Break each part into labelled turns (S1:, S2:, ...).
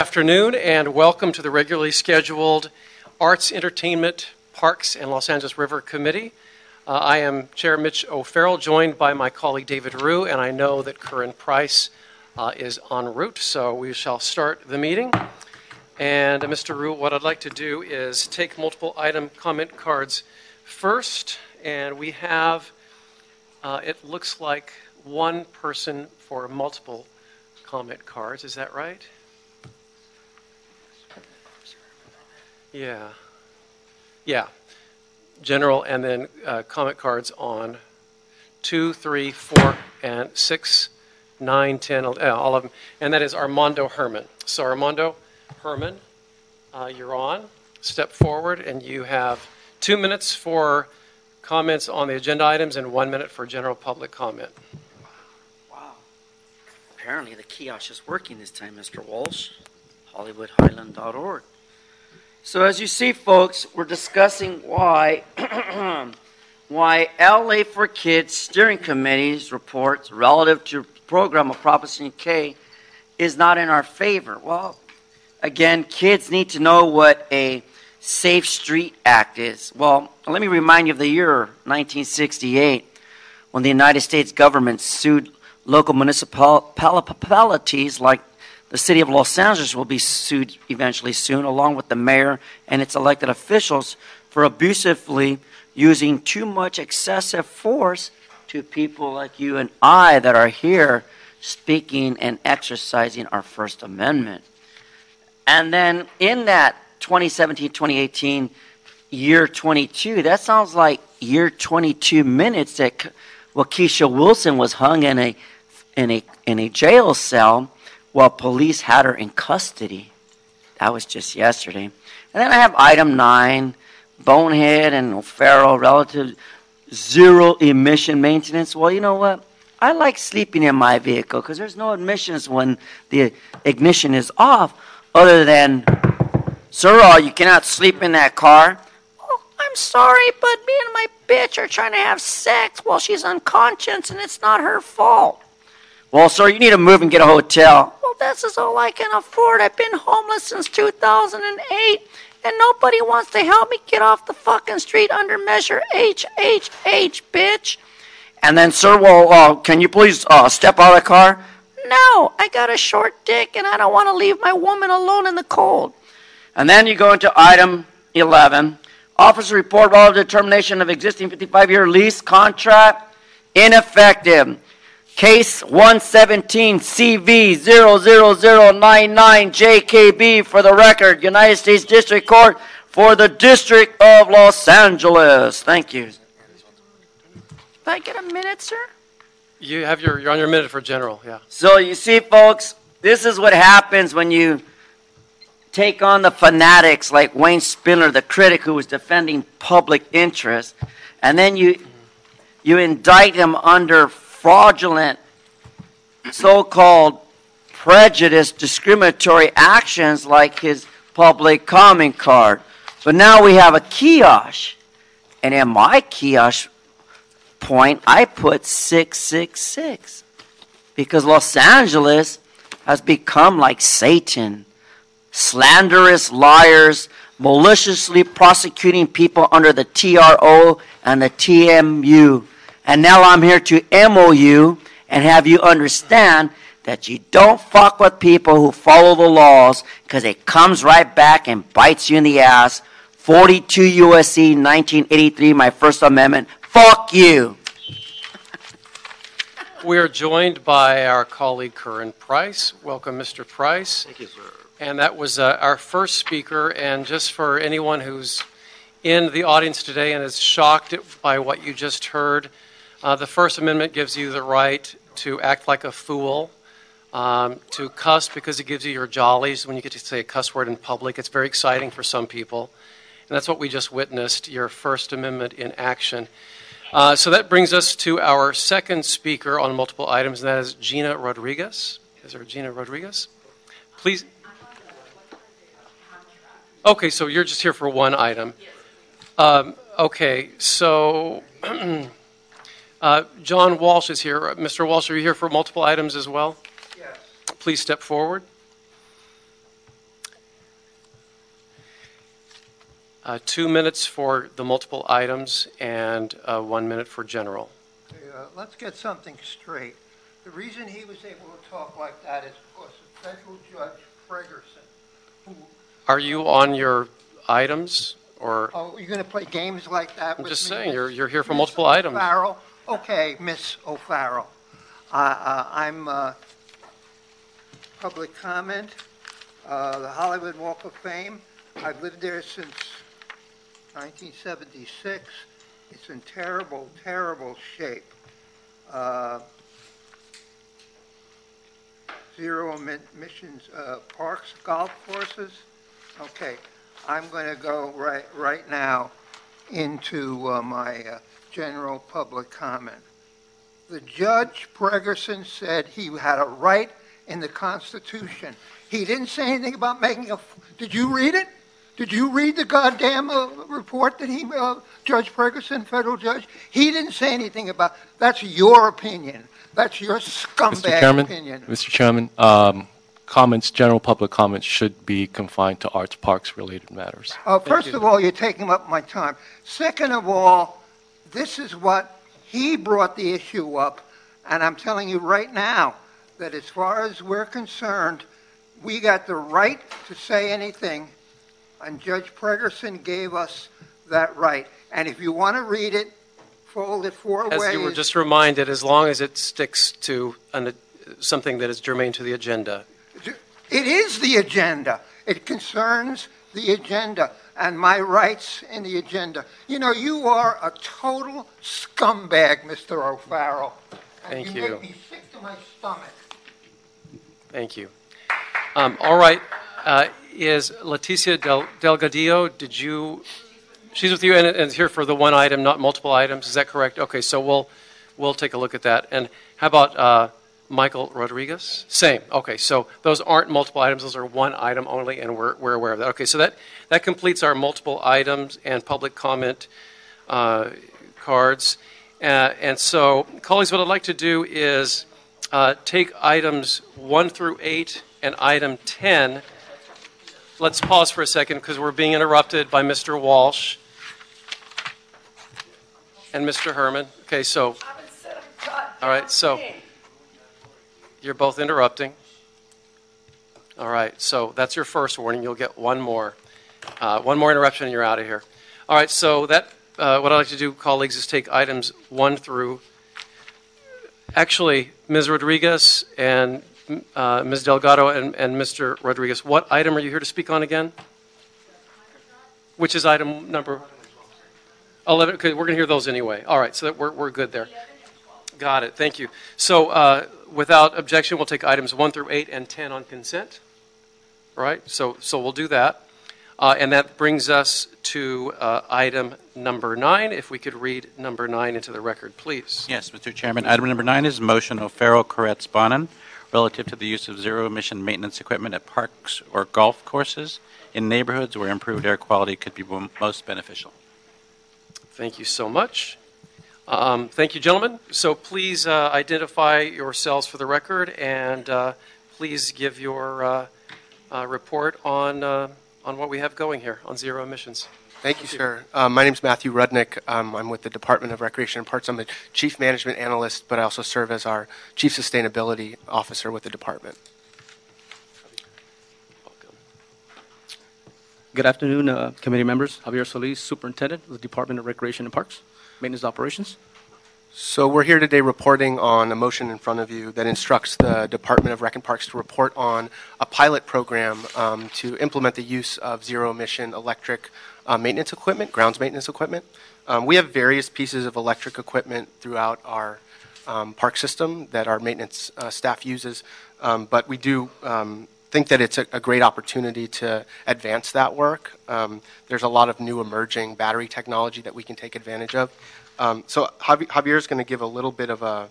S1: afternoon and welcome to the regularly scheduled Arts, Entertainment, Parks, and Los Angeles River Committee. Uh, I am Chair Mitch O'Farrell, joined by my colleague David Ryu, and I know that Curran Price uh, is en route, so we shall start the meeting. And uh, Mr. Ryu, what I'd like to do is take multiple item comment cards first, and we have, uh, it looks like one person for multiple comment cards. Is that right? Yeah. Yeah. General and then uh, comment cards on two, three, four, and six, nine, ten, uh, all of them. And that is Armando Herman. So, Armando Herman, uh, you're on. Step forward, and you have two minutes for comments on the agenda items and one minute for general public comment.
S2: Wow. Apparently the kiosk is working this time, Mr. Walsh. HollywoodHighland.org. So as you see, folks, we're discussing why why LA for Kids Steering Committee's reports relative to program of Proposition K is not in our favor. Well, again, kids need to know what a Safe Street Act is. Well, let me remind you of the year 1968 when the United States government sued local municipalities like the city of Los Angeles will be sued eventually soon, along with the mayor and its elected officials, for abusively using too much excessive force to people like you and I that are here speaking and exercising our First Amendment. And then in that 2017 2018 year 22, that sounds like year 22 minutes that Wakiesha Wilson was hung in a, in a, in a jail cell while police had her in custody. That was just yesterday. And then I have item nine Bonin and O'Farrell relative zero emission maintenance. Well, you know what? I like sleeping in my vehicle because there's no emissions when the ignition is off, other than, sir, uh, you cannot sleep in that car. Oh, I'm sorry, but me and my bitch are trying to have sex while she's unconscious and it's not her fault. Well, sir, you need to move and get a hotel. Well, this is all I can afford. I've been homeless since 2008, and nobody wants to help me get off the fucking street under Measure H, H, H, bitch. And then, sir, well, uh, can you please uh, step out of the car? No, I got a short dick, and I don't want to leave my woman alone in the cold. And then you go into item 11. Officer report relative determination of existing 55 year lease contract ineffective. Case 117 CV 00099JKB for the record, United States District Court for the District of Los Angeles. Thank you. Can I get a minute, sir?
S1: You have your, you're on your minute for general, yeah.
S2: So you see, folks, this is what happens when you take on the fanatics like Wayne Spindler, the critic who was defending public interest, and then you you indict him under fraudulent, so-called prejudice, discriminatory actions like his public comment card. But now we have a kiosk, and in my kiosk point, I put 666 because Los Angeles has become like Satan slanderous liars, maliciously prosecuting people under the TRO and the TMU. And now I'm here to MOU and have you understand that you don't fuck with people who follow the laws because it comes right back and bites you in the ass. 42 USC 1983, my First Amendment. Fuck you.
S1: We are joined by our colleague Curran Price. Welcome, Mr. Price.
S2: Thank you, sir.
S1: And that was uh, our first speaker. And just for anyone who's in the audience today and is shocked by what you just heard, uh, the First Amendment gives you the right to act like a fool, um, to cuss because it gives you your jollies when you get to say a cuss word in public. It's very exciting for some people. And that's what we just witnessed your First Amendment in action. Uh, so that brings us to our second speaker on multiple items, and that is Gina Rodriguez. Is there Gina Rodriguez? Please. Okay, so you're just here for one item. Um, okay, so Uh, John Walsh is here. Uh, Mr. Walsh, are you here for multiple items as well?
S3: Yes.
S1: Please step forward. Uh, two minutes for the multiple items and uh, one minute for general.
S3: Uh, let's get something straight. The reason he was able to talk like that is because of federal judge Pregerson. Who
S1: are you on your items or?
S3: Oh, you're going to play games like that?
S1: I'm
S3: just me?
S1: saying you're you're here for
S3: Mr.
S1: multiple items.
S3: Okay, Miss O'Farrell. Uh, uh, I'm, uh, public comment, uh, the Hollywood Walk of Fame. I've lived there since 1976. It's in terrible, terrible shape. Uh, Zero emi- emissions uh, parks, golf courses. Okay, I'm going to go right, right now into my general public comment. The Judge Pregerson said he had a right in the Constitution. He didn't say anything about making a, f- did you read it? Did you read the goddamn uh, report that he, uh, Judge Pregerson, federal judge? He didn't say anything about, that's your opinion. That's your
S4: Mr.
S3: scumbag
S4: Chairman,
S3: opinion.
S4: Mr. Chairman, um, comments, general public comments should be confined to arts, parks related matters.
S3: Uh, first of all, you're taking up my time. Second of all, this is what he brought the issue up, and I'm telling you right now that as far as we're concerned, we got the right to say anything, and Judge Pregerson gave us that right. And if you want to read it, fold it four
S1: As
S3: ways.
S1: you were just reminded, as long as it sticks to an- something that is germane to the agenda.
S3: It is the agenda. It concerns the agenda and my rights in the agenda. You know, you are a total scumbag, Mr. O'Farrell. And
S1: Thank
S3: you
S1: you.
S3: make me sick to my stomach.
S1: Thank you. Um, All right, uh, is Leticia Del Delgadillo, did you, she's with you and and is here for the one item, not multiple items, is that correct? Okay, so we'll, we'll take a look at that. And how about uh, Michael Rodriguez? Same, okay, so those aren't multiple items, those are one item only, and we're, we're aware of that. Okay, so that, that completes our multiple items and public comment uh, cards. Uh, And so, colleagues, what I'd like to do is uh, take items 1 through 8 and item 10. Let's pause for a second because we're being interrupted by Mr. Walsh and Mr. Herman. Okay, so, all right, so you're both interrupting. All right, so that's your first warning. You'll get one more. Uh, One more interruption and you're out of here. All right, so that, uh, what I'd like to do, colleagues, is take items 1 through Actually, Ms. Rodriguez and uh, Ms. Delgado and, and Mr. Rodriguez, what item are you here to speak on again? Which is item number? 11, okay, we're going to hear those anyway. All right, so that we're, we're good there. Got it, thank you. So uh, without objection, we'll take items 1 through 8 and 10 on consent. All right, so, so we'll do that. Uh, And that brings us to uh, item number 9. If we could read number 9 into the record, please.
S5: Yes, Mr. Chairman. Item number nine is motion O'Farrell Koretz Bonin relative to the use of zero-emission maintenance equipment at parks or golf courses in neighborhoods where improved air quality could be most beneficial.
S1: Thank you so much. Um, Thank you, gentlemen. So please uh, identify yourselves for the record, and uh, please give your uh, uh, report on, uh, on what we have going here on zero emissions.
S6: Thank you, sir. Um, my name is Matthew Rudnick. Um, I'm with the Department of Recreation and Parks. I'm a chief management analyst, but I also serve as our chief sustainability officer with the department.
S1: Welcome.
S7: Good afternoon, uh, committee members. Javier Solis, Superintendent of the Department of Recreation and Parks, Maintenance Operations.
S6: So we're here today reporting on a motion in front of you that instructs the Department of Rec and Parks to report on a pilot program um, to implement the use of zero-emission electric uh, maintenance equipment, grounds maintenance equipment. Um, we have various pieces of electric equipment throughout our um, park system that our maintenance uh, staff uses, um, but we do um, think that it's a, a great opportunity to advance that work. Um, there's a lot of new emerging battery technology that we can take advantage of. Um, so Javier is going to give a little bit of a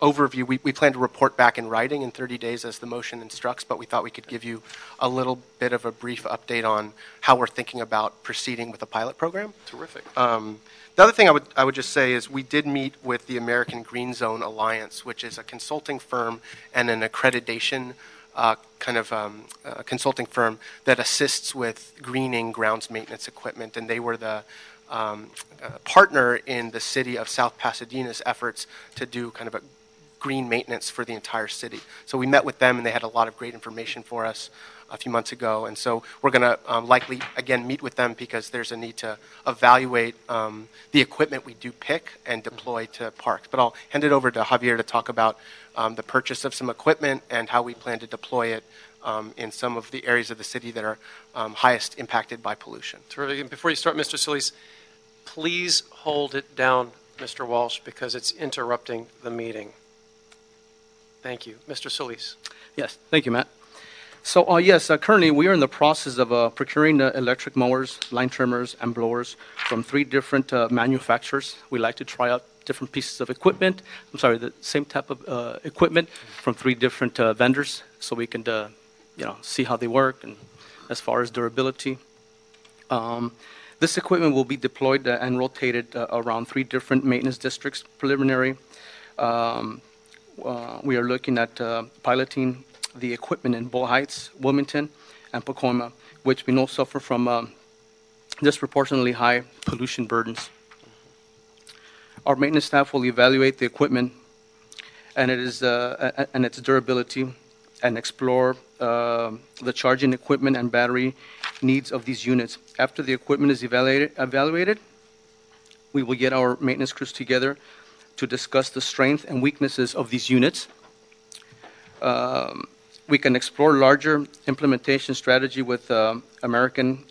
S6: overview. We, we plan to report back in writing in 30 days as the motion instructs, but we thought we could give you a little bit of a brief update on how we're thinking about proceeding with the pilot program.
S1: Terrific.
S6: Um, the other thing I would, I would just say is we did meet with the American Green Zone Alliance, which is a consulting firm and an accreditation kind of um, consulting firm that assists with greening grounds maintenance equipment, and they were the um, uh, partner in the city of South Pasadena's efforts to do kind of a green maintenance for the entire city. So we met with them, and they had a lot of great information for us a few months ago. And so we're going to um, likely, again, meet with them because there's a need to evaluate um, the equipment we do pick and deploy to parks. But I'll hand it over to Javier to talk about um, the purchase of some equipment and how we plan to deploy it um, in some of the areas of the city that are um, highest impacted by pollution.
S1: Terrific. And before you start, Mr. Solis, please hold it down, Mr. Walsh, because it's interrupting the meeting. Thank you. Mr. Solis.
S7: Yes, thank you, Matt. So, uh, yes, uh, currently we are in the process of uh, procuring electric mowers, line trimmers, and blowers from three different uh, manufacturers. We like to try out different pieces of equipment. I'm sorry, the same type of uh, equipment from three different uh, vendors, so we can, you know, see how they work and as far as durability. Um, this equipment will be deployed and rotated around three different maintenance districts. Preliminary, um, we are looking at uh, piloting the equipment in Boyle Heights, Wilmington, and Pacoima, which we know suffer from um, disproportionately high pollution burdens. Our maintenance staff will evaluate the equipment and it is uh, and its durability, and explore uh, the charging equipment and battery needs of these units. After the equipment is evaluated, evaluated, we will get our maintenance crews together to discuss the strength and weaknesses of these units. Um, we can explore larger implementation strategy with um, American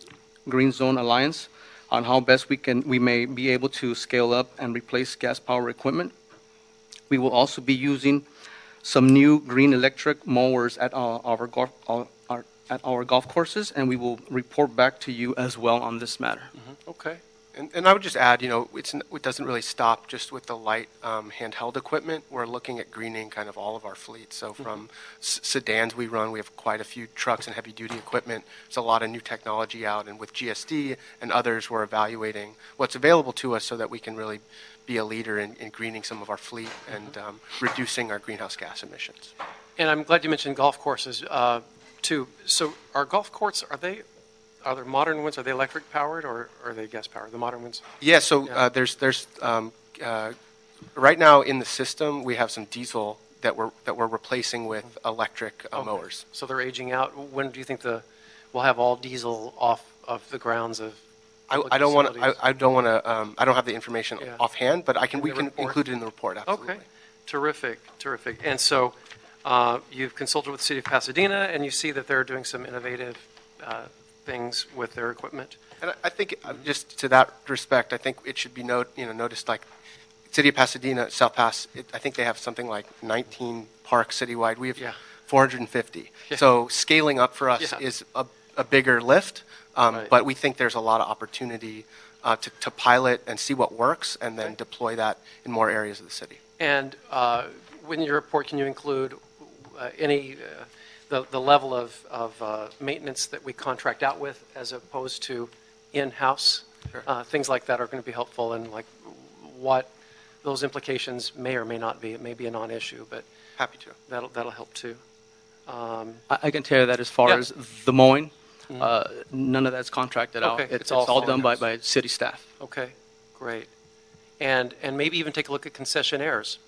S7: Green Zone Alliance on how best we can we may be able to scale up and replace gas power equipment. We will also be using some new green electric mowers at our, our, golf, our, our, at our golf courses, and we will report back to you as well on this matter.
S1: Okay.
S6: And, and I would just add, you know, it's, it doesn't really stop just with the light um, handheld equipment. We're looking at greening kind of all of our fleet. So from s- sedans we run, we have quite a few trucks and heavy duty equipment. There's a lot of new technology out, and with GSD and others, we're evaluating what's available to us so that we can really be a leader in, in greening some of our fleet and um, reducing our greenhouse gas emissions.
S1: And I'm glad you mentioned golf courses, uh, too. So our golf courts, are they, are there modern ones? Are they electric powered or are they gas powered? The modern ones?
S6: Yeah, so
S1: Yeah.
S6: uh, there's there's um, uh, right now in the system we have some diesel that we're that we're replacing with electric uh,
S1: Okay.
S6: mowers.
S1: So they're aging out. When do you think the, we'll have all diesel off of the grounds of?
S6: I, I don't want to. I. I don't want to. Um, I don't have the information
S1: Yeah.
S6: offhand, but I can.
S1: In
S6: We can
S1: report?
S6: include it in the report. Absolutely.
S1: Okay, terrific, terrific. And so uh, you've consulted with the city of Pasadena, and you see that they're doing some innovative uh, things with their equipment.
S6: And I, think uh, just to that respect, I think it should be note you know noticed like City of Pasadena, South Pass. It, I think they have something like 19 parks citywide. We have
S1: Yeah.
S6: 450.
S1: Yeah.
S6: So scaling up for us
S1: Yeah.
S6: is a, a bigger lift, um,
S1: Right.
S6: but we think there's a lot of opportunity uh, to, to pilot and see what works, and then deploy that in more areas of the city.
S1: And uh, in your report, can you include uh, any, uh, the, the level of, of uh, maintenance that we contract out with as opposed to in-house?
S6: Sure.
S1: Uh, Things like that are going to be helpful, and like what those implications may or may not be. It may be a non-issue, but
S6: Happy to.
S1: that'll, that'll help too. Um,
S7: I, I can tell you that as far
S1: Yeah.
S7: as the mowing, uh, none of that's contracted out.
S1: Okay,
S7: It's,
S1: it's
S7: it's
S1: all
S7: all done by, by city staff.
S1: Okay, great. And, and maybe even take a look at concessionaires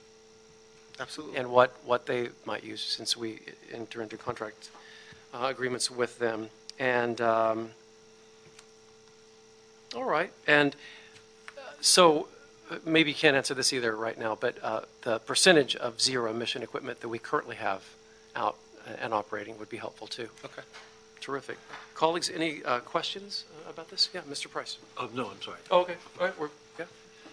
S6: Absolutely.
S1: and what, what they might use since we enter into contract uh, agreements with them. And, um, all right, and uh, so uh, maybe you can't answer this either right now, but uh, the percentage of zero emission equipment that we currently have out and operating would be helpful too.
S6: Okay.
S1: Terrific. Colleagues, any uh, questions uh, about this? Yeah, Mr. Price.
S8: Oh, no, I'm sorry.
S1: Oh, okay. All right, we're, yeah,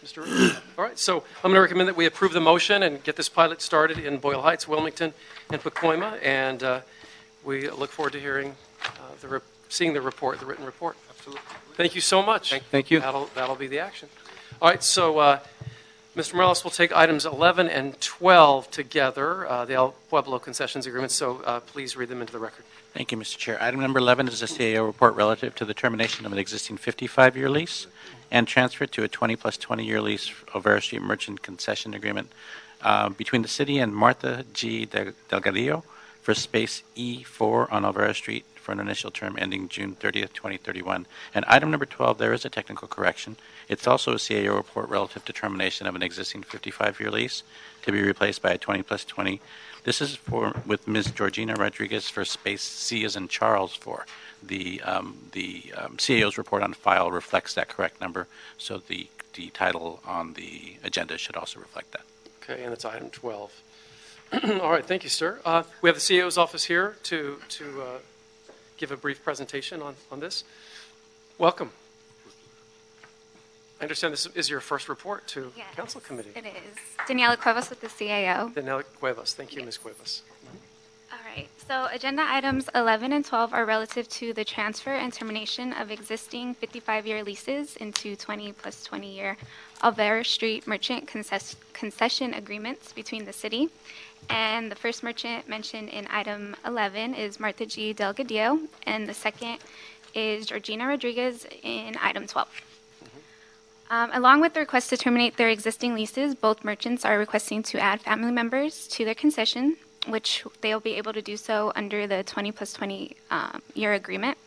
S1: Mr. Ryu. All right, so I'm going to recommend that we approve the motion and get this pilot started in Boyle Heights, Wilmington, and Pacoima, and uh, we look forward to hearing uh, the, re- seeing the report, the written report.
S6: Absolutely.
S1: Thank you so much.
S6: Thank-
S7: Thank you.
S1: That'll, that'll be the action. All right, so uh, Mr. Morales will take items 11 and 12 together, uh, the El Pueblo concessions agreement, so uh, please read them into the record.
S5: Thank you, Mr. Chair. Item number 11 is a CAO report relative to the termination of an existing 55-year lease and transfer to a 20 plus 20-year lease of Olvera Street Merchant Concession Agreement uh, between the city and Martha G. Del- Delgadillo for space E4 on Olvera Street for an initial term ending June 30th, 2031. And item number 12, there is a technical correction. It's also a CAO report relative to termination of an existing 55-year lease to be replaced by a 20 plus 20. This is for, with Ms. Georgina Rodriguez for space C as in Charles for. The, um, the um, CAO's report on file reflects that correct number, so the, the title on the agenda should also reflect that.
S1: Okay, and it's item 12. All right, thank you, sir. Uh, We have the CEO's office here to, to uh, give a brief presentation on, on this. Welcome. I understand this is your first report to
S8: Yes,
S1: council committee.
S8: It is. Daniela Cuevas with the CAO.
S1: Daniela Cuevas, thank you, Ms. Cuevas.
S8: Right. So agenda items 11 and 12 are relative to the transfer and termination of existing 55-year leases into 20 plus 20-year Olvera Street merchant concess- concession agreements between the city. And the first merchant mentioned in item 11 is Martha G. Delgadillo, and the second is Georgina Rodriguez in item 12. Um, along with the request to terminate their existing leases, both merchants are requesting to add family members to their concession, which they'll be able to do so under the 20 plus 20 um, year agreement.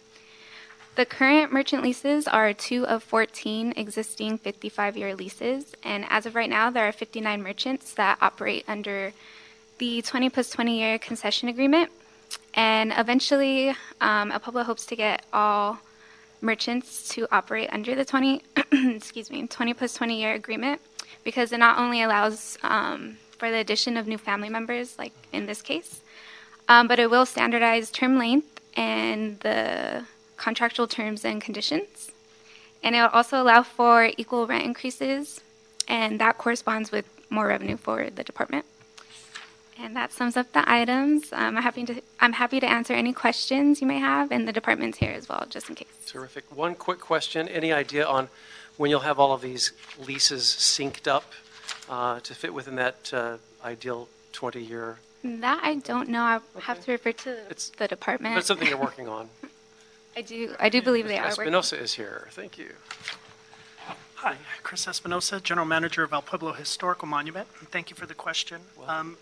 S8: The current merchant leases are two of 14 existing 55 year leases, and as of right now, there are 59 merchants that operate under the 20 plus 20 year concession agreement. And eventually, um, El Pueblo hopes to get all merchants to operate under the 20, excuse me, 20 plus 20 year agreement because it not only allows um, for the addition of new family members, like in this case, um, but it will standardize term length and the contractual terms and conditions. And it will also allow for equal rent increases, and that corresponds with more revenue for the department. And that sums up the items. Um, I'm happy to I'm happy to answer any questions you may have, and the department's here as well, just in case.
S1: Terrific. One quick question. Any idea on when you'll have all of these leases synced up uh, to fit within that uh, ideal 20-year?
S8: That I don't know. I have to refer to
S1: It's-
S8: the department.
S1: That's something you're working on.
S8: I do. I do believe they are working.
S1: Espinosa is here. Thank you.
S9: Hi, Chris Espinosa, General Manager of El Pueblo Historical Monument, and thank you for the question. Um,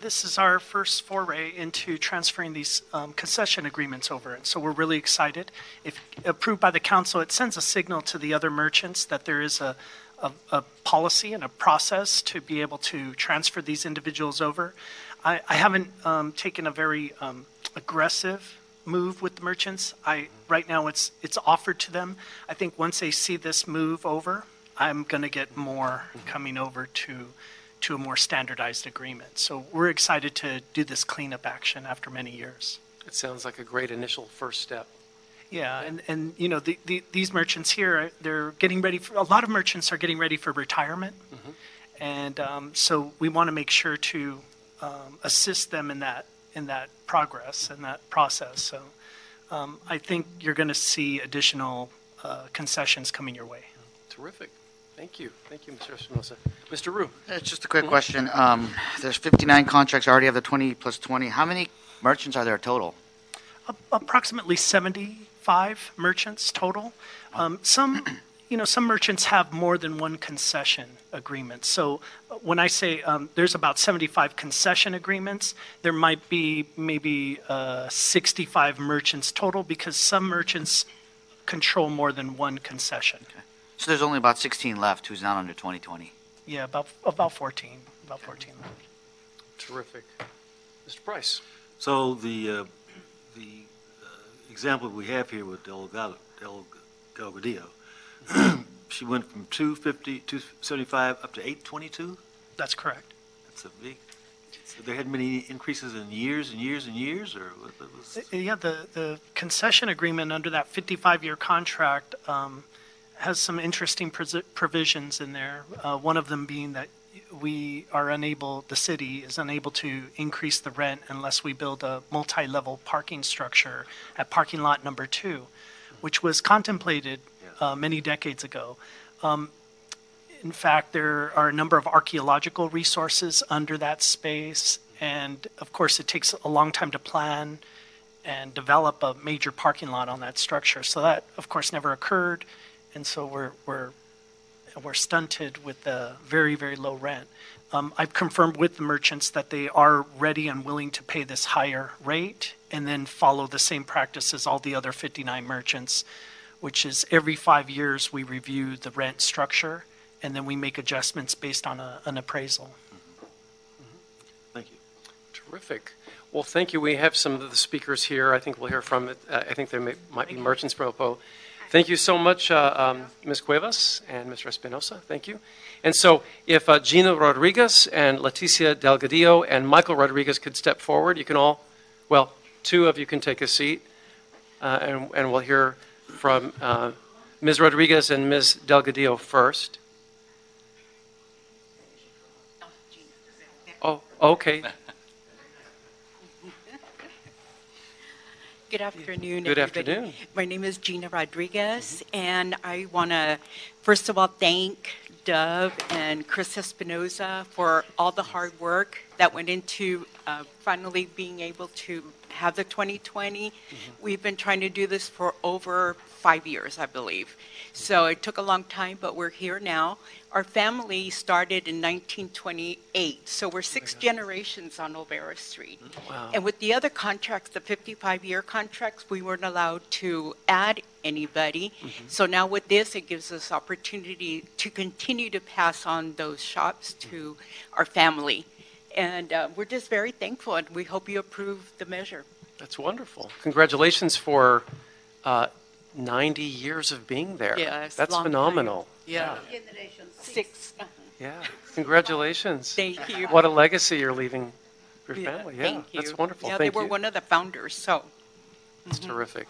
S9: This is our first foray into transferring these um, concession agreements over, and so we're really excited. If approved by the council, it sends a signal to the other merchants that there is a, a, a policy and a process to be able to transfer these individuals over. I, I haven't um, taken a very um, aggressive move with the merchants. I right now it's it's offered to them. I think once they see this move over, I'm going to get more coming over to to a more standardized agreement. So we're excited to do this cleanup action after many years.
S1: It sounds like a great initial first step.
S9: Yeah, and, and you know the, the, these merchants here, they're getting ready for a lot of merchants are getting ready for retirement, and um, so we want to make sure to um, assist them in that in that progress and that process. So um, I think you're going to see additional uh, concessions coming your way.
S1: Terrific. Thank you. Thank you, Mr. Espinosa. Mr. Ryu?
S10: It's just a quick question. Um, there's 59 contracts, I already have the 20 plus 20. How many merchants are there total?
S9: A- approximately 75 merchants total. Um, some, you know, some merchants have more than one concession agreement. So uh, when I say um, there's about 75 concession agreements, there might be maybe uh, 65 merchants total because some merchants control more than one concession. Okay.
S10: So there's only about 16 left who's not under 2020.
S9: Yeah, about about 14, about 14.
S1: Terrific. Mr. Price?
S11: So the, uh, the example we have here with Delgado, Del Delgadillo, she went from 250, 275 up to 822?
S9: That's correct.
S11: That's a big, so there hadn't been any increases in years and years and years, or what what was?
S9: Uh, Yeah, the, the concession agreement under that 55-year contract um, has some interesting pres- provisions in there. Uh, One of them being that we are unable, the city is unable to increase the rent unless we build a multi-level parking structure at parking lot number two, which was contemplated uh, many decades ago. Um, in fact, there are a number of archaeological resources under that space, and of course, it takes a long time to plan and develop a major parking lot on that structure. So that, of course, never occurred, and so we're we're we're stunted with the very very low rent. Um, I've confirmed with the merchants that they are ready and willing to pay this higher rate and then follow the same practice as all the other 59 merchants, which is every five years we review the rent structure and then we make adjustments based on a, an appraisal.
S11: Thank you.
S1: Terrific. Well, thank you. We have some of the speakers here. I think we'll hear from, it. Uh, I think there may, might be merchants from Oppo. Thank you so much, uh, um, Ms. Cuevas and Mr. Espinosa. Thank you. And so if uh, Gina Rodriguez and Leticia Delgadillo and Michael Rodriguez could step forward, you can all, well, two of you can take a seat, uh, and, and we'll hear from uh, Ms. Rodriguez and Ms. Delgadillo first. Oh, okay.
S12: Good afternoon,
S1: Good
S12: everybody.
S1: afternoon.
S12: My name is Gina Rodriguez, and I want to, first of all, thank Dove and Chris Espinosa for all the hard work that went into uh, finally being able to have the 2020. Mm-hmm. We've been trying to do this for over five years, I believe. So mm-hmm. it took a long time, but we're here now. Our family started in 1928, so we're oh six generations on Olvera Street. Mm-hmm.
S1: Wow.
S12: And with the other contracts, the 55-year contracts, we weren't allowed to add anybody. So now with this, it gives us opportunity to continue to pass on those shops to our family. And uh, we're just very thankful, and we hope you approve the measure.
S1: That's wonderful. Congratulations for uh, 90 years of being there.
S12: Yeah,
S1: That's
S12: long time.
S1: phenomenal.
S12: Yeah. Six.
S1: Yeah. Congratulations.
S12: Thank you.
S1: What a legacy you're leaving your
S12: Yeah,
S1: family. Yeah,
S12: Thank you.
S1: that's wonderful.
S12: Yeah,
S1: Thank
S12: they were
S1: you.
S12: one of the founders, so.
S1: It's terrific.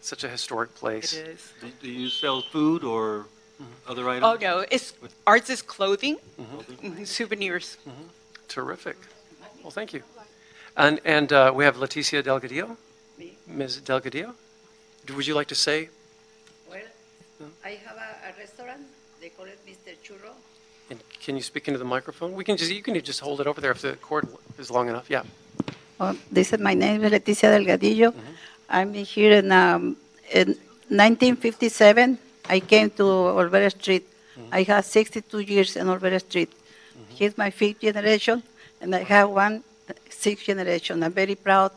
S1: Such a historic place.
S12: It is.
S11: Do- Do you sell food or other items?
S12: Oh, no, it's, ours is clothing,
S1: Mm-hmm.
S12: mhm, souvenirs.
S1: Terrific. Well, thank you. And and uh, we have Leticia Delgadillo. Ms. Delgadillo, would you like to say?
S13: Well, I have a, a restaurant. They call it Mr. Churro.
S1: And can you speak into the microphone? We can just you can just hold it over there if the cord is long enough. Yeah.
S13: Oh, this is my name Leticia Delgadillo.
S1: Mm-hmm.
S13: I'm here in, um, in 1957. I came to Olvera Street.
S1: Mm-hmm.
S13: I have 62 years in Olvera Street. He's my fifth generation, and I have one sixth generation. I'm very proud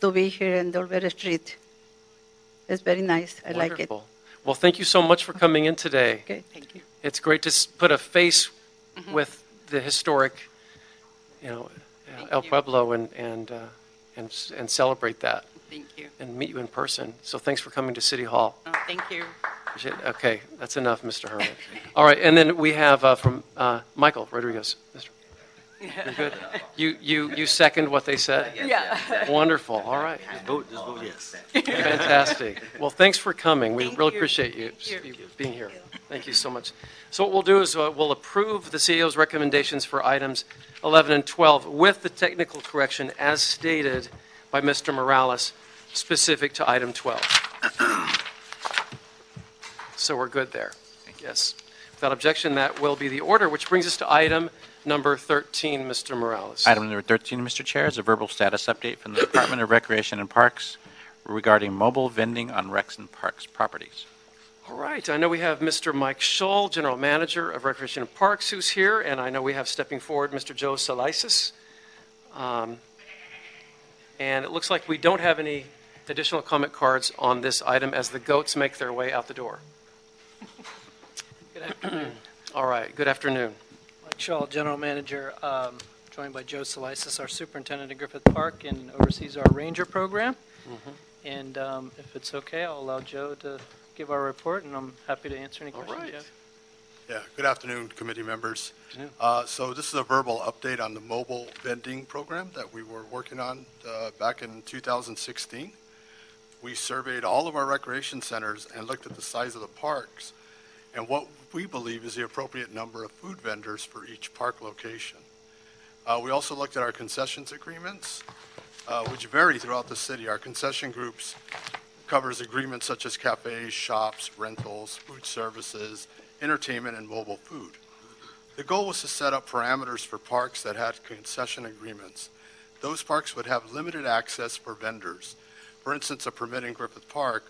S13: to be here in Olvera Street. It's very nice. I like it.
S1: Wonderful. Well, thank you so much for coming in today.
S13: Okay.
S12: Thank you.
S1: It's great to put a face with the historic, you know, uh,
S12: Thank
S1: El
S12: you.
S1: Pueblo and and uh, and and celebrate that
S12: Thank you.
S1: and meet you in person. So thanks for coming to City Hall.
S12: Oh, thank you.
S1: Appreciate it. Okay, that's enough, Mr. Herman. All right, and then we have uh, from uh, Michael Rodriguez. Mr. You're good. You you you second what they said.
S12: Yeah.
S1: Wonderful. All right.
S11: Just vote, just vote yes.
S1: Fantastic. Well, thanks for coming. We
S12: Thank
S1: really
S12: you.
S1: appreciate you,
S12: Thank you.
S1: you being here. Thank you so much. So what we'll do is uh, we'll approve the CEO's recommendations for items 11 and 12 with the technical correction as stated by Mr. Morales, specific to item 12. So we're good there. Yes. Without objection, that will be the order, which brings us to item number 13, Mr. Morales.
S5: Item number 13, Mr. Chair, is a verbal status update from the Department of Recreation and Parks regarding mobile vending on Rec and Parks properties.
S1: All right, I know we have Mr. Mike Shull, General Manager of Recreation and Parks, who's here, and I know we have stepping forward Mr. Joe Salaices. Um, And it looks like we don't have any additional comment cards on this item as the goats make their way out the door.
S14: Good afternoon.
S1: All right, good afternoon.
S14: Mike Shull, General Manager, um, joined by Joe Salaices, our Superintendent at Griffith Park, and oversees our Ranger program. And um, if it's okay, I'll allow Joe to give our report, and I'm happy to answer any
S1: All
S14: questions
S1: right.
S15: Yeah, good afternoon, committee members. Uh, So this is a verbal update on the mobile vending program that we were working on uh, back in 2016. We surveyed all of our recreation centers and looked at the size of the parks and what we believe is the appropriate number of food vendors for each park location. Uh, We also looked at our concessions agreements, uh, which vary throughout the city. Our concession groups covers agreements such as cafes, shops, rentals, food services, entertainment, and mobile food. The goal was to set up parameters for parks that had concession agreements. Those parks would have limited access for vendors. For instance, a permit in Griffith Park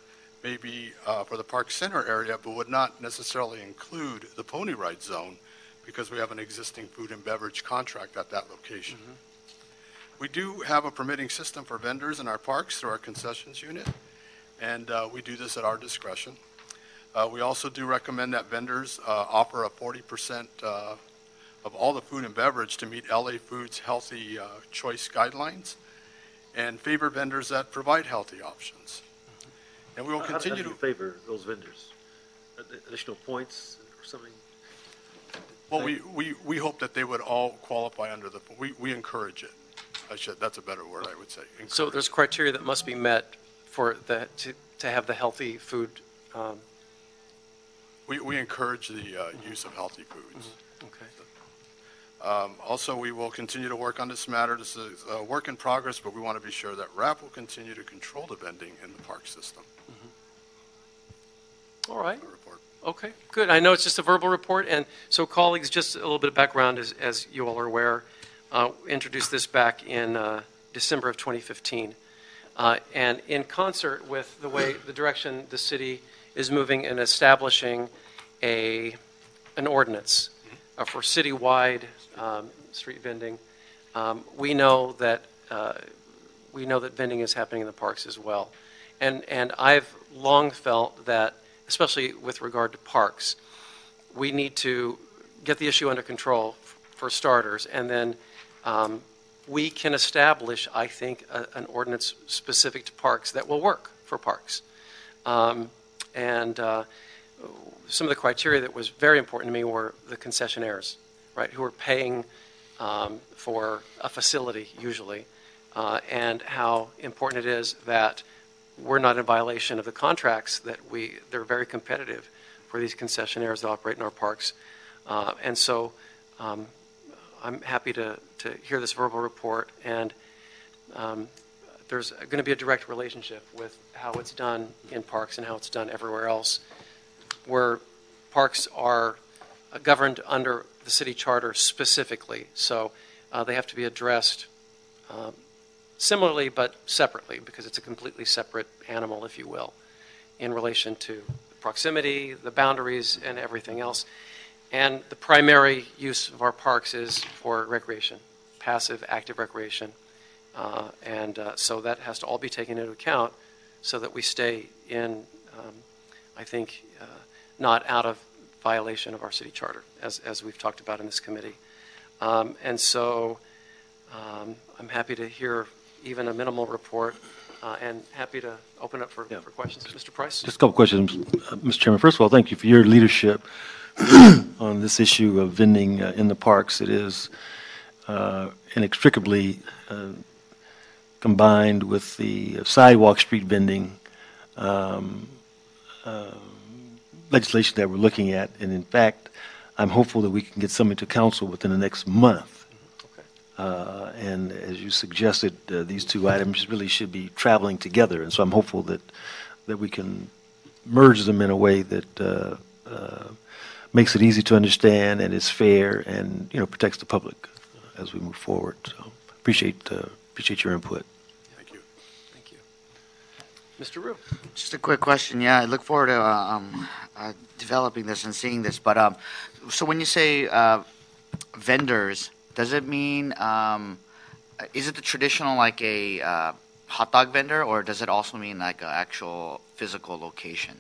S15: may be uh, for the park center area, but would not necessarily include the pony ride zone because we have an existing food and beverage contract at that location. We do have a permitting system for vendors in our parks through our concessions unit, and uh, we do this at our discretion. Uh, We also do recommend that vendors uh, offer a 40% uh, of all the food and beverage to meet LA Foods healthy uh, choice guidelines, and favor vendors that provide healthy options. And we will
S11: How- how do
S15: continue
S11: you
S15: to,
S11: favor those vendors? Additional points or something?
S15: well, we, we, we hope that they would all qualify under the, we, we encourage it. I should, that's a better word, I would say.
S1: So there's criteria that must be met for the, to, to have the healthy food. um,
S15: We, we encourage the uh, use of healthy foods.
S1: Okay.
S15: Um, Also, we will continue to work on this matter. This is a work in progress, but we want to be sure that RAP will continue to control the vending in the park system.
S1: All right. Okay, good. I know it's just a verbal report, and so colleagues, just a little bit of background, as, as you all are aware, uh, introduced this back in uh, December of 2015. Uh, And in concert with the way, the direction the city is moving and establishing a, an ordinance uh, for citywide um, street vending, um, we know that, uh, we know that vending is happening in the parks as well. And, and I've long felt that, especially with regard to parks, we need to get the issue under control f- for starters, and then um, we can establish, I think, a, an ordinance specific to parks that will work for parks. Um, and uh, some of the criteria that was very important to me were the concessionaires, right, who are paying um, for a facility usually, uh, and how important it is that we're not in violation of the contracts that we, they're very competitive for these concessionaires that operate in our parks. Uh, and so um, I'm happy to, to hear this verbal report, and um, there's going to be a direct relationship with how it's done in parks and how it's done everywhere else, where parks are governed under the city charter specifically. So uh, they have to be addressed um, similarly but separately because it's a completely separate animal, if you will, in relation to proximity, the boundaries, and everything else. And the primary use of our parks is for recreation, passive, active recreation. Uh, and uh, so that has to all be taken into account so that we stay in, um, I think, uh, not out of violation of our city charter, as, as we've talked about in this committee. Um, and so um, I'm happy to hear even a minimal report uh, and happy to open up for, for questions. Mr. Price?
S16: Just a couple questions, uh, Mr. Chairman. First of all, thank you for your leadership on this issue of vending uh, in the parks. It is uh, inextricably uh, combined with the sidewalk street vending um, uh, legislation that we're looking at. And in fact, I'm hopeful that we can get something to council within the next month. Uh, And as you suggested, uh, these two items really should be traveling together. And so I'm hopeful that, that we can merge them in a way that uh, uh, makes it easy to understand and is fair and, you know, protects the public as we move forward. So appreciate, uh, appreciate your input. Thank you. Thank you.
S1: Mr. Ryu?
S10: Just a quick question. Yeah, I look forward to uh, um, uh, developing this and seeing this. But um, so when you say uh, vendors, does it mean um, is it the traditional like a uh, hot dog vendor, or does it also mean like an actual physical location,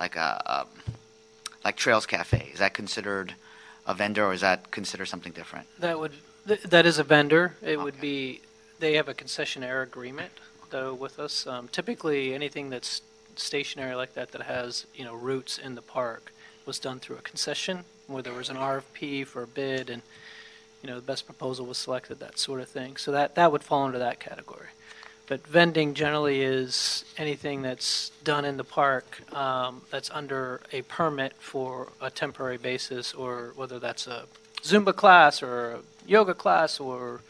S10: like a um, like Trails Cafe? Is that considered a vendor, or is that considered something different?
S14: That would, th- that is a vendor. It would be, they have a concessionaire agreement, though, with us. Um, Typically, anything that's stationary like that, that has, you know, roots in the park, was done through a concession, where there was an RFP for a bid, and, you know, the best proposal was selected, that sort of thing. So that, that would fall into that category. But vending generally is anything that's done in the park um, that's under a permit for a temporary basis, or whether that's a Zumba class or a yoga class or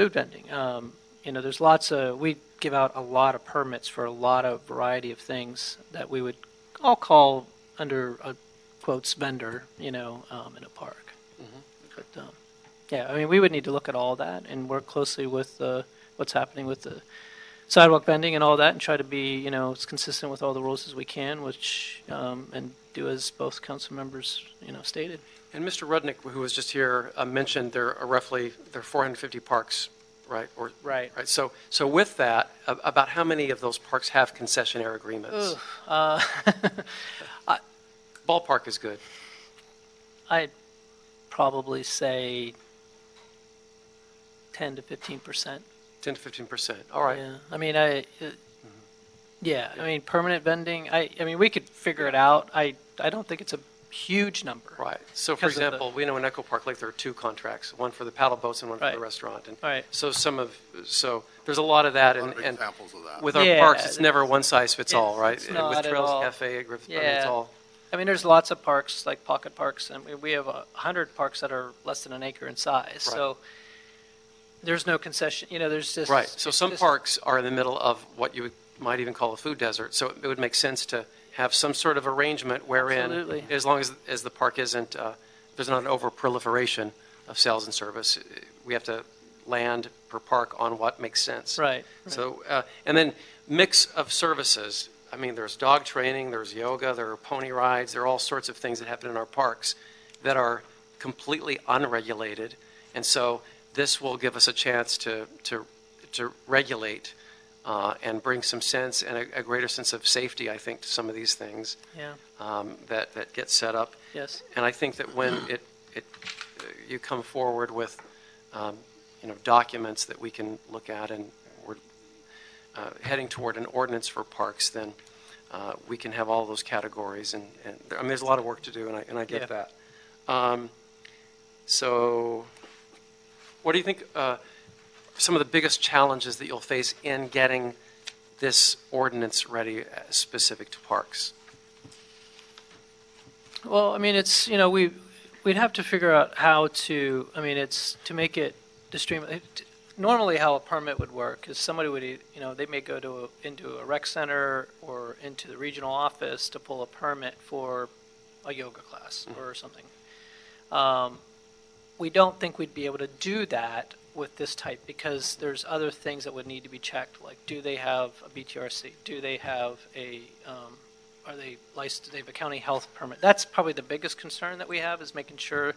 S14: food vending. Um, you know, there's lots of, we give out a lot of permits for a lot of variety of things that we would all call under a quotes vendor, you know, um, in a park. But, um, yeah, I mean, we would need to look at all that and work closely with uh, what's happening with the sidewalk bending and all that and try to be, you know, as consistent with all the rules as we can, which, um, and do as both council members, you know, stated.
S1: And Mr. Rudnick, who was just here, uh, mentioned there are roughly, there are 450 parks, right? Or
S14: Right.
S1: Right, so, so with that, a- about how many of those parks have concessionaire agreements?
S14: Ugh, uh,
S1: Ballpark is good.
S14: I'd probably say 10 to 15 percent.
S1: 10 to 15 percent, all right.
S14: Yeah, I mean, I, uh, yeah, I mean, permanent vending, I, I mean, we could figure it out. I, I don't think it's a huge number.
S1: Right. So for
S14: Because of the-
S1: example, we know in Echo Park Lake, there are two contracts, one for the paddle boats and one for the
S14: Right.
S1: restaurant. And
S14: Right.
S1: So some of, so there's a lot of that.
S15: A
S1: and
S15: lot of
S1: and
S15: examples of that.
S1: With our
S14: Yeah,
S1: parks, it's never one size fits all,
S14: it's-
S1: right?
S14: it's
S1: And
S14: not
S1: With
S14: at
S1: Trails
S14: all.
S1: Cafe, Griffith, I mean,
S14: Yeah.
S1: it's all,
S14: I mean, there's lots of parks, like pocket parks, and we- we have a hundred parks that are less than an acre in size.
S1: Right.
S14: So there's no concession, you know, there's just.
S1: right. So
S14: it's
S1: some
S14: just-
S1: parks are in the middle of what you would- might even call a food desert. So it would make sense to have some sort of arrangement wherein,
S14: Absolutely.
S1: as long as, as the park isn't, uh, there's not an over proliferation of sales and service, we have to land per park on what makes sense.
S14: Right. right.
S1: So, uh, and then mix of services. I mean, there's dog training, there's yoga, there are pony rides, there are all sorts of things that happen in our parks that are completely unregulated. And so this will give us a chance to, to, to regulate uh, and bring some sense and a, a greater sense of safety, I think, to some of these things
S14: Yeah,
S1: um, that, that get set up.
S14: yes.
S1: And I think that when it, it, you come forward with, um, you know, documents that we can look at and we're uh, heading toward an ordinance for parks, then uh, we can have all those categories. And, and, I mean, there's a lot of work to do, and I, and I get
S14: Yeah.
S1: that. Um, So, what do you think, uh, some of the biggest challenges that you'll face in getting this ordinance ready uh, specific to parks?
S14: Well, I mean, it's, you know, we, we'd have to figure out how to, I mean, it's to make it distribute. it- Normally, how a permit would work is somebody would, you know, they may go to, a- into a rec center or into the regional office to pull a permit for a yoga class or something. Um, We don't think we'd be able to do that with this type because there's other things that would need to be checked, like do they have a BTRC? Do they have a, um, are they licensed, do they have a county health permit? That's probably the biggest concern that we have is making sure,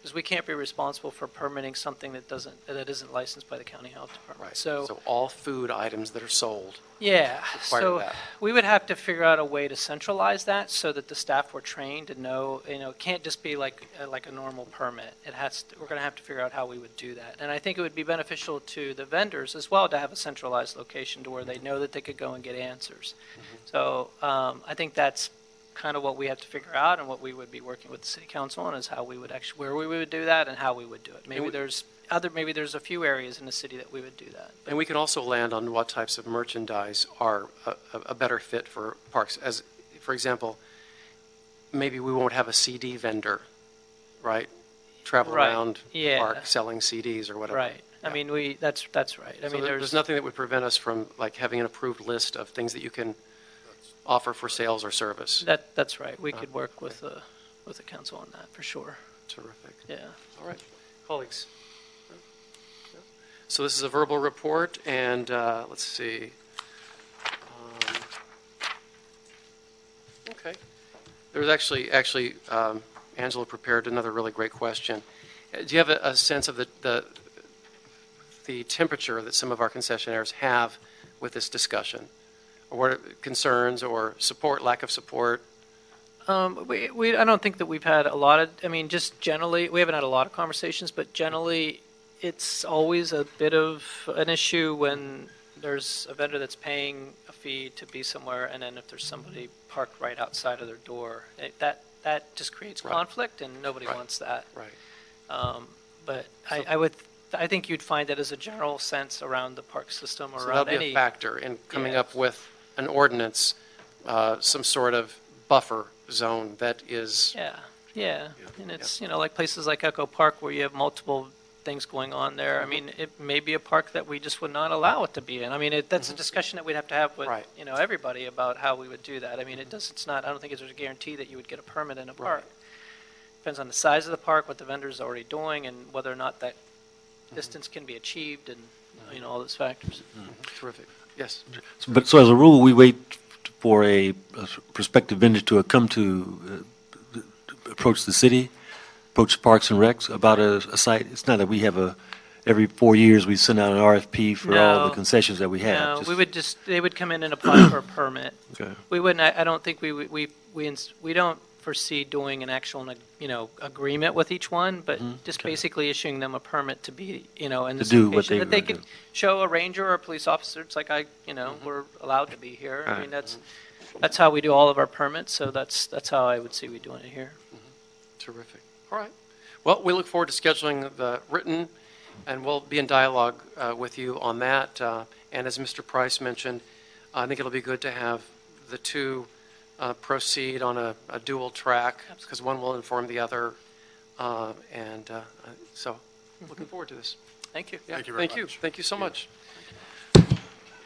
S14: because we can't be responsible for permitting something that doesn't, that isn't licensed by the county health department. Right. So,
S1: So all food items that are sold
S14: yeah,
S1: require
S14: so
S1: that.
S14: we would have to figure out a way to centralize that so that the staff were trained to know, you know, it can't just be like, uh, like a normal permit. It has, to- we're going to have to figure out how we would do that. And I think it would be beneficial to the vendors as well to have a centralized location to where they know that they could go and get answers.
S1: Mm-hmm.
S14: So um, I think that's kind of what we have to figure out and what we would be working with the city council on is how we would actually, where we would do that and how we would do it. Maybe
S1: we-
S14: there's other, maybe there's a few areas in the city that we would do that.
S1: And we can also land on what types of merchandise are a, a- better fit for parks. As, for example, maybe we won't have a CD vendor, right? Travel
S14: Right.
S1: around
S14: Yeah.
S1: park selling CDs or whatever.
S14: Right. I mean, we, that's, that's right. I
S1: So
S14: mean,
S1: there-
S14: there's.
S1: there's nothing that would prevent us from like having an approved list of things that you can offer for sales or service.
S14: That, that's right. We could work with the, with the council on that, for sure.
S1: Terrific.
S14: Yeah.
S1: All right, colleagues. So this is a verbal report, and uh, let's see. Um, Okay. There was actually, actually, um, Angela prepared another really great question. Uh, Do you have a, a sense of the, the, the temperature that some of our concessionaires have with this discussion? Or concerns or support, lack of support?
S14: Um, we, we, I don't think that we've had a lot of, I mean, just generally, we haven't had a lot of conversations, but generally, it's always a bit of an issue when there's a vendor that's paying a fee to be somewhere, and then if there's somebody parked right outside of their door, it, that, that just creates
S1: Right.
S14: conflict, and nobody
S1: Right.
S14: wants that.
S1: Right.
S14: Um, but I, I would, I think you'd find that as a general sense around the park system,
S1: So
S14: around
S1: that'll be
S14: any.
S1: a factor in coming
S14: Yeah.
S1: up with an ordinance, uh, some sort of buffer zone that is,
S14: Yeah, yeah, and it's, you know, like places like Echo Park where you have multiple things going on there. I mean, it may be a park that we just would not allow it to be in. I mean, it, that's a mm-hmm. discussion that we'd have to have with,
S1: Right.
S14: you know, everybody about how we would do that. I mean, it mm-hmm. does, it's not, I don't think there's a guarantee that you would get a permit in a park. Depends on the size of the park, what the vendor's are already doing, and whether or not that mm-hmm. distance can be achieved and, you know, all those factors.
S1: terrific. Yes?
S16: So- But, so as a rule, we wait for a a prospective vendor to come to uh, approach the city approach Parks and Recs about a, a site? It's not that we have a, every four years we send out an RFP for all the concessions that we have.
S14: No,
S16: Just-
S14: we would just, they would come in and apply for a permit.
S16: Okay.
S14: We wouldn't, I, I don't think we, would- we, we, ins- we don't foresee doing an actual, you know, agreement with each one, but just basically issuing them a permit to be, you know, in
S16: To
S14: this
S16: do what
S14: location.
S16: they
S14: That they
S16: wanna
S14: could show a ranger or a police officer, it's like I, you know, we're allowed to be here. I mean, that's, that's how we do all of our permits, so that's, that's how I would see we doing it here.
S1: Terrific. All right. Well, we look forward to scheduling the written, and we'll be in dialogue uh, with you on that. Uh, And as Mr. Price mentioned, I think it'll be good to have the two uh, proceed on a a dual track, because one will inform the other. Uh, And uh, so, looking forward to this.
S14: Thank you.
S1: Yeah,
S15: Thank you very
S1: Thank you.
S15: much.
S1: Thank you so much.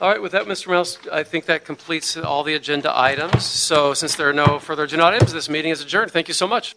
S1: All right, with that, Mr. Mouse, I think that completes all the agenda items. So since there are no further agenda items, this meeting is adjourned. Thank you so much.